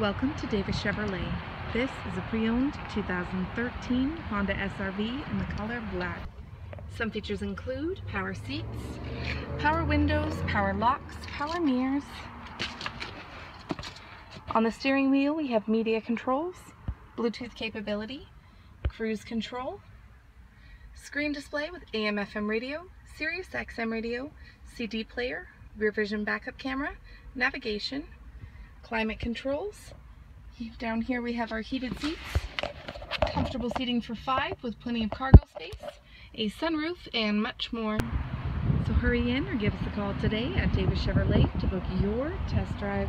Welcome to Davis Chevrolet. This is a pre-owned 2013 Honda CR-V in the color black. Some features include power seats, power windows, power locks, power mirrors. On the steering wheel we have media controls, Bluetooth capability, cruise control, screen display with AM FM radio, Sirius XM radio, CD player, rear vision backup camera, navigation, climate controls. Down here we have our heated seats, comfortable seating for five with plenty of cargo space, a sunroof, and much more. So hurry in or give us a call today at Davis Chevrolet to book your test drive.